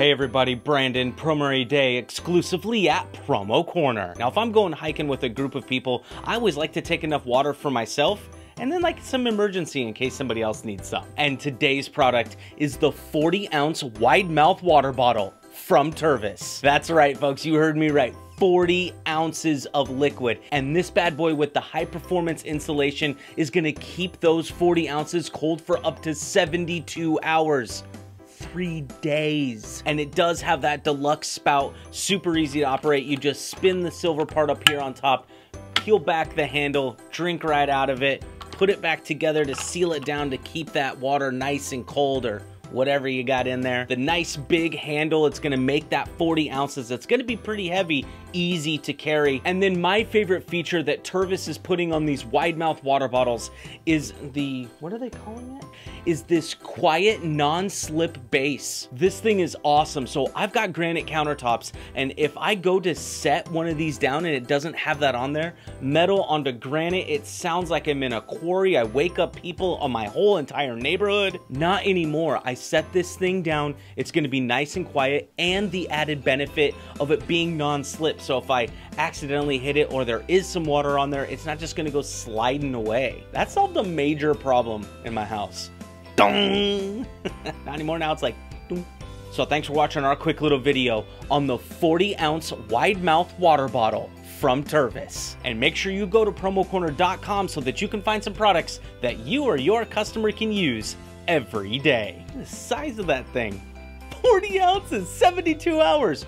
Hey everybody, Brandon, Promo Day exclusively at Promo Corner. Now if I'm going hiking with a group of people, I always like to take enough water for myself and then like some emergency in case somebody else needs some. And today's product is the 40 ounce wide mouth water bottle from Tervis. That's right folks, you heard me right. 40 ounces of liquid. And this bad boy with the high performance insulation is gonna keep those 40 ounces cold for up to 72 hours three days. And it does have that deluxe spout, super easy to operate. You just spin the silver part up here on top, peel back the handle, drink right out of it, put it back together to seal it down to keep that water nice and cold or whatever you got in there. The nice big handle, it's gonna make that 40 ounces. It's gonna be pretty heavy, easy to carry. And then my favorite feature that Tervis is putting on these wide mouth water bottles is the, what are they calling it? Is this quiet non-slip base. This thing is awesome. So I've got granite countertops and if I go to set one of these down and it doesn't have that on there, metal onto granite, it sounds like I'm in a quarry. I wake up people on my whole entire neighborhood. Not anymore. I set this thing down, it's gonna be nice and quiet and the added benefit of it being non-slip. So if I accidentally hit it or there is some water on there, it's not just gonna go sliding away. That solved a major problem in my house. Dong! not anymore, now it's like, Dong. So thanks for watching our quick little video on the 40 ounce wide mouth water bottle from Tervis. And make sure you go to promocorner.com so that you can find some products that you or your customer can use every day. The size of that thing 40 ounces, 72 hours.